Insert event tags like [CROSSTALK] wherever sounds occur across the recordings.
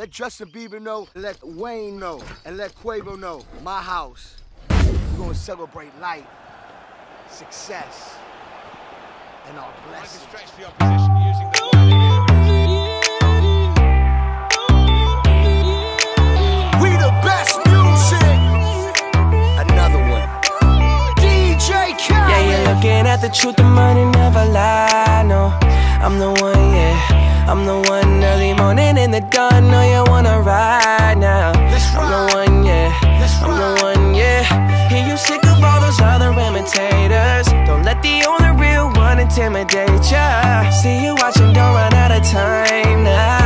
Let Justin Bieber know, let Wayne know, and let Quavo know. My house. We're gonna celebrate life, success, and our blessings. Stretch the opposition using the We the best music. Another one. DJ Khaled. Yeah, you're looking at the truth, I'm the one, yeah. I'm the one, yeah. Hear you sick of all those other imitators. Don't let the only real one intimidate ya. See you watching, don't run out of time now.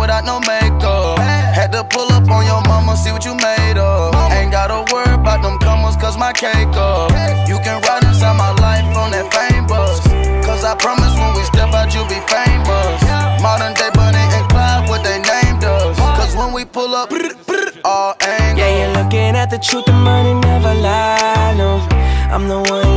Without no makeup. Had to pull up on your mama, see what you made of. Ain't gotta worry about them comers, cause my cake up. You can ride inside my life on that fame bus. Cause I promise when we step out, you'll be famous. Modern day Bonnie and Clyde, what they named us. Cause when we pull up, all angles. Yeah, you're looking at the truth, the money never lie. No, I'm the one,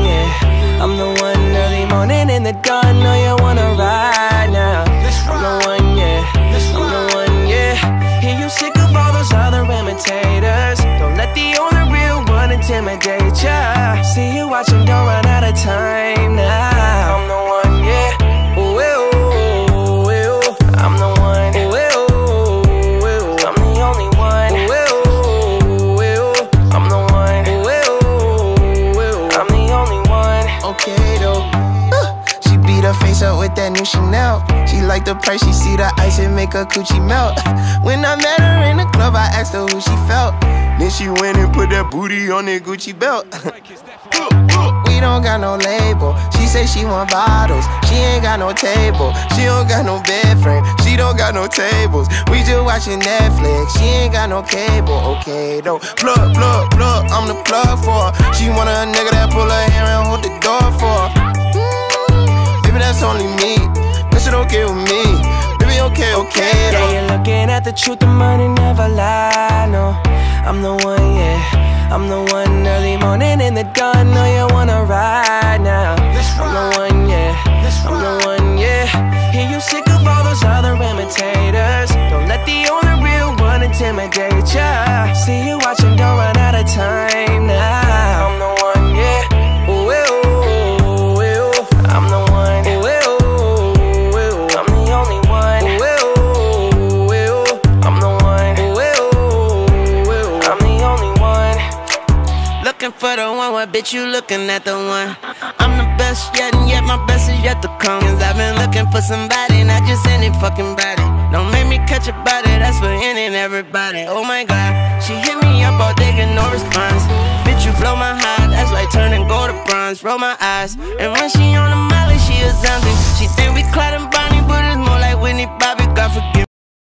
See you watching, don't run out of time now. I'm the one, yeah. Ooh, ooh, ooh, ooh. I'm the one. Ooh, ooh, ooh. I'm the only one. Ooh, ooh, ooh. I'm the one. Ooh, ooh. I'm the only one. okay though. Uh, she beat her face up with that new Chanel. She like the price, she see the ice and make her coochie melt. [LAUGHS] When I met her in the club, I asked her who she felt. Then she went and put that booty on that Gucci belt. [LAUGHS] we don't got no label. She say she want bottles. She ain't got no table. She don't got no bed frame. She don't got no tables. We just watching Netflix. She ain't got no cable. Okay though. Plug, plug, plug. I'm the plug for her. She want a nigga that pull her hair and hold the door for her. Mm, Baby, that's only me. That shit okay with me. Baby, okay, okay Yeah, though. you're looking at the truth, the money never lie. No, I'm the one, yeah. I'm the one early morning in the dawn. Know you wanna ride now. I'm the one, yeah. I'm the one, yeah. Hear you sick of all those other imitators. Don't let the only real one intimidate ya. See you watching, don't run out of time Looking for the one, what bitch you looking at the one? I'm the best yet, and yet my best is yet to come. Cause I've been looking for somebody, not just any fucking body. Don't make me catch a body, that's for any and everybody. Oh my god, she hit me up all day, get no response. Bitch, you blow my heart, that's like turning gold to bronze. Roll my eyes, and when she on the molly, she a zombie. She think we Clyde